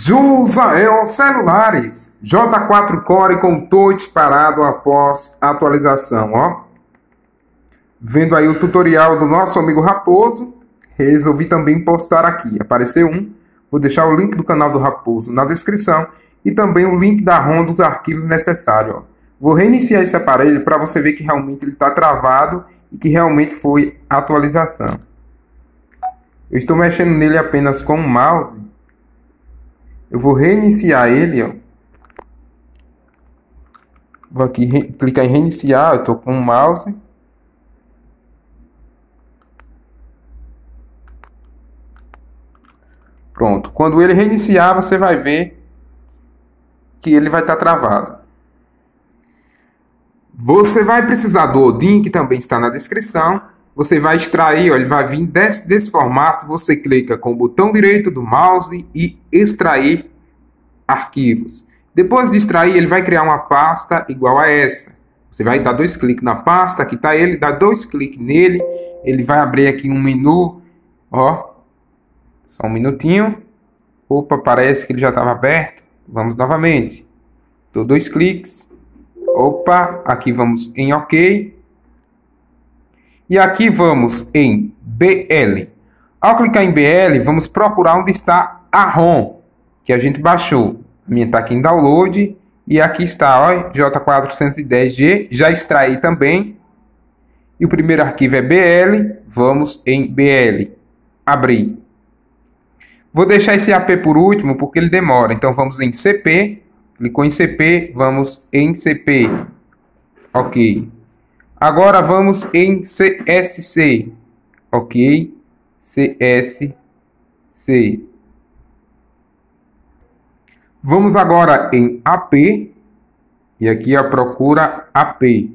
Jusael Celulares, J4 Core com touch parado após atualização, ó. Vendo aí o tutorial do nosso amigo Raposo, resolvi também postar aqui. Apareceu um, vou deixar o link do canal do Raposo na descrição e também o link da ROM dos arquivos necessários, ó. Vou reiniciar esse aparelho para você ver que realmente ele está travado e que realmente foi atualização. Eu estou mexendo nele apenas com o mouse eu vou reiniciar ele, ó. Vou aqui clicar em reiniciar, eu estou com o mouse. Pronto. Quando ele reiniciar, você vai ver que ele vai estar tá travado. Você vai precisar do Odin, que também está na descrição. Você vai extrair, ó, ele vai vir desse, desse formato. Você clica com o botão direito do mouse e extrair arquivos. Depois de extrair, ele vai criar uma pasta igual a essa. Você vai dar dois cliques na pasta, aqui está ele, dá dois cliques nele, ele vai abrir aqui um menu, ó, só um minutinho. Opa, parece que ele já estava aberto. Vamos novamente. Dou dois cliques. Opa, aqui vamos em OK. E aqui vamos em BL. Ao clicar em BL, vamos procurar onde está a ROM que a gente baixou. A minha está aqui em download. E aqui está, ó, J410G. Já extraí também. E o primeiro arquivo é BL. Vamos em BL. Abrir. Vou deixar esse AP por último porque ele demora. Então vamos em CP. Clicou em CP, vamos em CP. Ok. Agora vamos em CSC. Ok? CSC. Vamos agora em AP. E aqui a procura AP.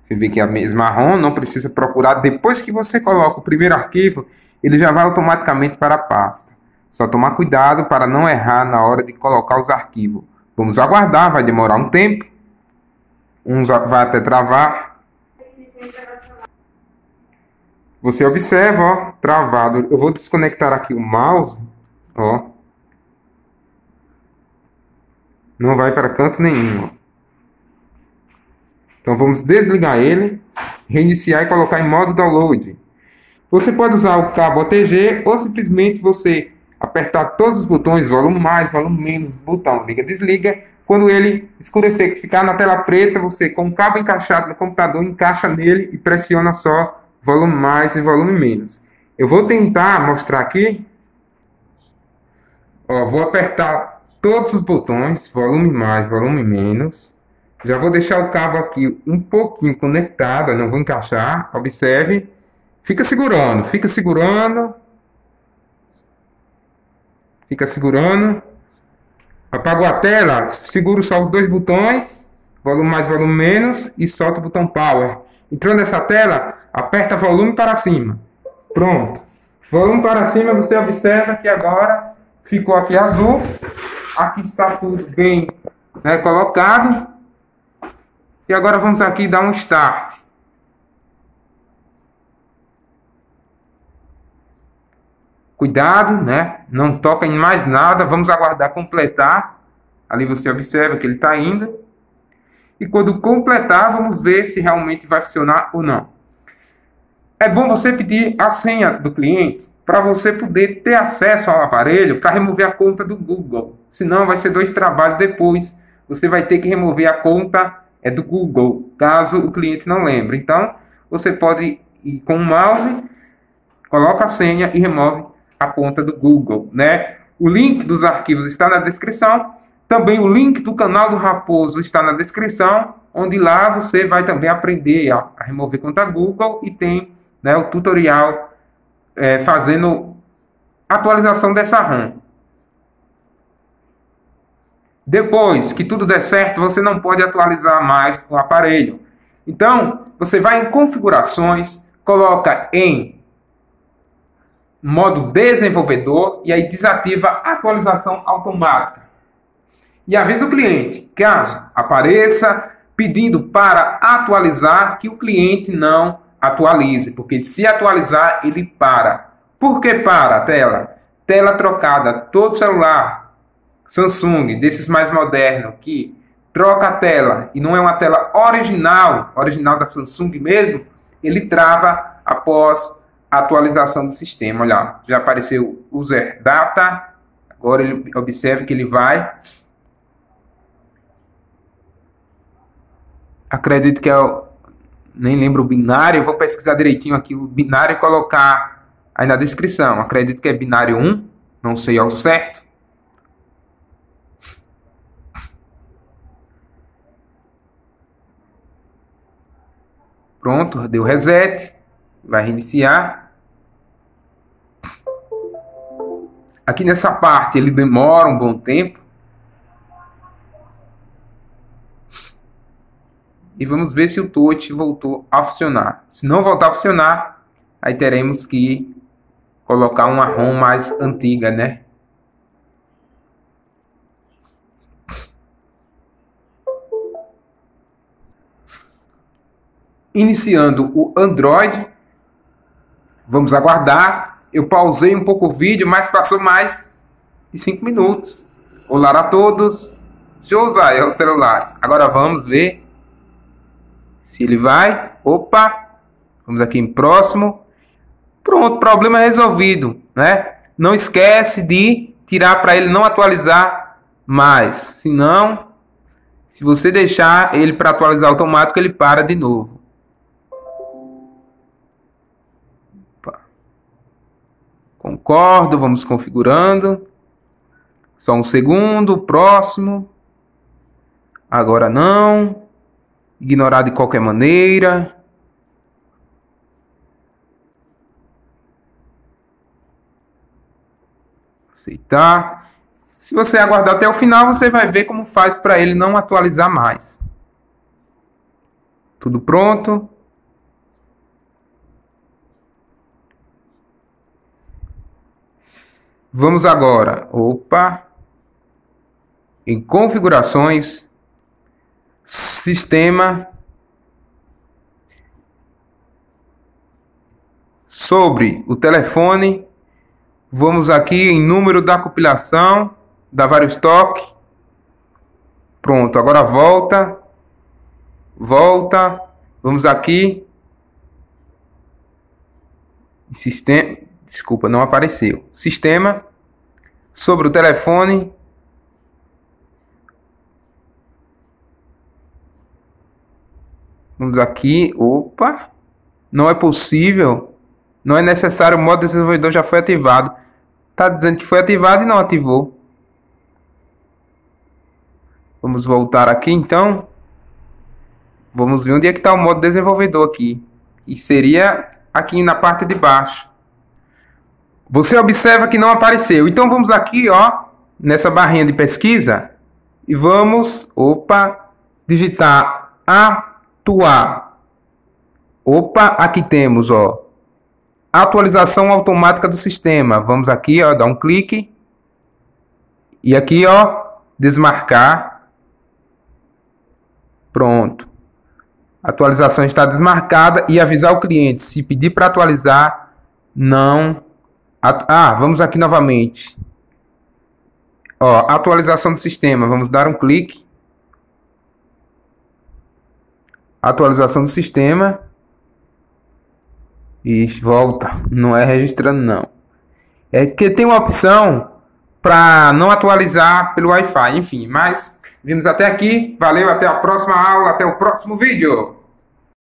Você vê que é a mesma ROM, não precisa procurar. Depois que você coloca o primeiro arquivo, ele já vai automaticamente para a pasta. Só tomar cuidado para não errar na hora de colocar os arquivos. Vamos aguardar, vai demorar um tempo. Uns vai até travar. Você observa, ó, travado. Eu vou desconectar aqui o mouse, ó. Não vai para canto nenhum, ó. Então vamos desligar ele, reiniciar e colocar em modo download. Você pode usar o cabo OTG ou simplesmente você apertar todos os botões, volume mais, volume menos, botão liga, desliga quando ele escurecer, ficar na tela preta, você com o cabo encaixado no computador, encaixa nele e pressiona só volume mais e volume menos. Eu vou tentar mostrar aqui. Ó, vou apertar todos os botões, volume mais, volume menos. Já vou deixar o cabo aqui um pouquinho conectado, não vou encaixar. Observe. Fica segurando, fica segurando. Fica segurando. Apagou a tela, seguro só os dois botões, volume mais, volume menos, e solta o botão Power. Entrou nessa tela, aperta volume para cima. Pronto. Volume para cima, você observa que agora ficou aqui azul. Aqui está tudo bem né, colocado. E agora vamos aqui dar um start. Cuidado, né? Não toca em mais nada. Vamos aguardar completar. Ali você observa que ele está indo. E quando completar, vamos ver se realmente vai funcionar ou não. É bom você pedir a senha do cliente para você poder ter acesso ao aparelho para remover a conta do Google. Senão vai ser dois trabalhos depois. Você vai ter que remover a conta é do Google, caso o cliente não lembre. Então, você pode ir com o mouse, coloca a senha e remove a conta do Google, né? O link dos arquivos está na descrição. Também o link do canal do Raposo está na descrição, onde lá você vai também aprender a, a remover conta Google e tem né, o tutorial é, fazendo atualização dessa RAM. Depois que tudo der certo, você não pode atualizar mais o aparelho. Então, você vai em configurações, coloca em modo desenvolvedor e aí desativa a atualização automática. E avisa o cliente, caso apareça pedindo para atualizar, que o cliente não atualize, porque se atualizar, ele para. Por que para a tela? tela trocada. Todo celular Samsung, desses mais modernos, que troca a tela e não é uma tela original, original da Samsung mesmo, ele trava após atualização do sistema. Olha, já apareceu user data. Agora ele observe que ele vai acredito que é o, nem lembro o binário, vou pesquisar direitinho aqui o binário e colocar aí na descrição. Acredito que é binário 1, não sei ao certo. Pronto, deu reset, vai reiniciar. Aqui nessa parte ele demora um bom tempo. e vamos ver se o touch voltou a funcionar. Se não voltar a funcionar, aí teremos que colocar uma ROM mais antiga, né? Iniciando o Android, vamos aguardar. Eu pausei um pouco o vídeo, mas passou mais de 5 minutos. Olá a todos, José os celulares. Agora vamos ver se ele vai, opa, vamos aqui em próximo. Pronto, problema resolvido, né? Não esquece de tirar para ele não atualizar mais, senão se você deixar ele para atualizar automático, ele para de novo. Concordo, vamos configurando. Só um segundo, próximo. Agora não ignorar de qualquer maneira. Aceitar. Se você aguardar até o final, você vai ver como faz para ele não atualizar mais. Tudo pronto? Vamos agora, opa, em configurações, sistema sobre o telefone. Vamos aqui em número da compilação da vários. Pronto, agora volta. Volta. Vamos aqui. Sistema, desculpa, não apareceu. Sistema sobre o telefone Vamos aqui. Opa! Não é possível. Não é necessário. O modo desenvolvedor já foi ativado. Está dizendo que foi ativado e não ativou. Vamos voltar aqui então. Vamos ver onde é que está o modo desenvolvedor aqui. E seria aqui na parte de baixo. Você observa que não apareceu. Então vamos aqui, ó, nessa barrinha de pesquisa e vamos, opa, digitar atuar. Opa, aqui temos, ó, atualização automática do sistema. Vamos aqui, ó, dar um clique. E aqui, ó, desmarcar. Pronto. A atualização está desmarcada e avisar o cliente se pedir para atualizar, não. Ah, vamos aqui novamente. Ó, atualização do sistema. Vamos dar um clique. atualização do sistema e volta. Não é registrando não. É que tem uma opção para não atualizar pelo Wi-Fi, enfim, mas vimos até aqui. Valeu, até a próxima aula, até o próximo vídeo.